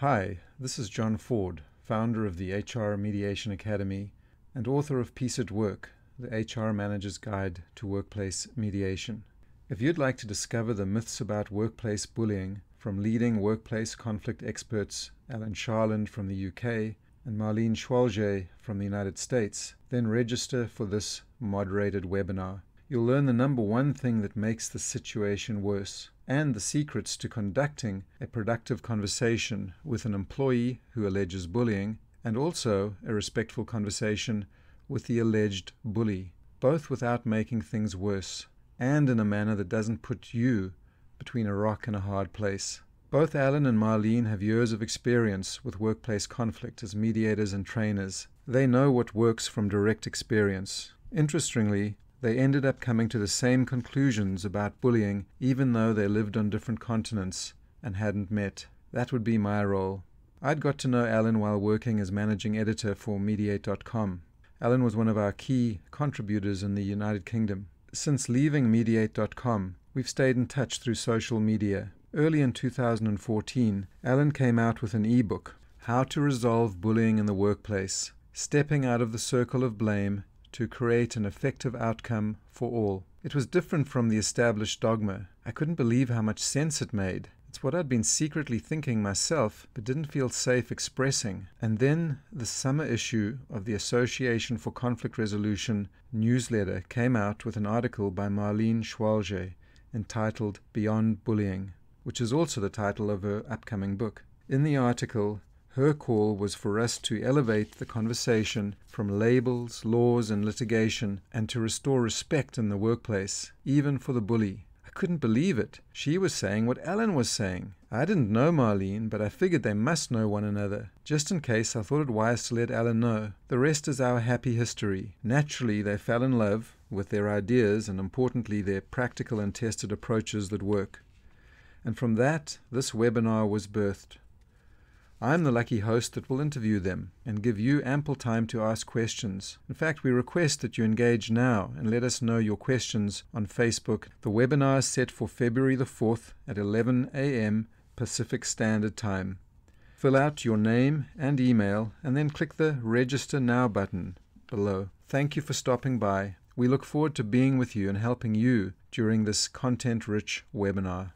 Hi, this is John Ford, founder of the HR Mediation Academy and author of Peace at Work, the HR Manager's Guide to Workplace Mediation. If you'd like to discover the myths about workplace bullying from leading workplace conflict experts Alan Sharland from the UK and Marlene Schwalge from the United States, then register for this moderated webinar. You'll learn the number one thing that makes the situation worse and the secrets to conducting a productive conversation with an employee who alleges bullying, and also a respectful conversation with the alleged bully, both without making things worse and in a manner that doesn't put you between a rock and a hard place. Both Alan and Marlene have years of experience with workplace conflict as mediators and trainers. They know what works from direct experience. Interestingly, they ended up coming to the same conclusions about bullying, even though they lived on different continents and hadn't met. That would be my role. I'd got to know Alan while working as managing editor for Mediate.com. Alan was one of our key contributors in the United Kingdom. Since leaving Mediate.com, we've stayed in touch through social media. Early in 2014, Alan came out with an ebook, How to Resolve Bullying in the Workplace, Stepping Out of the Circle of Blame to create an effective outcome for all. It was different from the established dogma. I couldn't believe how much sense it made. It's what I'd been secretly thinking myself, but didn't feel safe expressing. And then the summer issue of the Association for Conflict Resolution newsletter came out with an article by Marlene Schwalge entitled Beyond Bullying, which is also the title of her upcoming book. In the article, her call was for us to elevate the conversation from labels, laws, and litigation and to restore respect in the workplace, even for the bully. I couldn't believe it. She was saying what Alan was saying. I didn't know Marlene, but I figured they must know one another. Just in case, I thought it wise to let Alan know. The rest is our happy history. Naturally, they fell in love with their ideas and, importantly, their practical and tested approaches that work. And from that, this webinar was birthed. I'm the lucky host that will interview them and give you ample time to ask questions. In fact, we request that you engage now and let us know your questions on Facebook. The webinar is set for February the 4th at 11 a.m. Pacific Standard Time. Fill out your name and email and then click the Register Now button below. Thank you for stopping by. We look forward to being with you and helping you during this content rich webinar.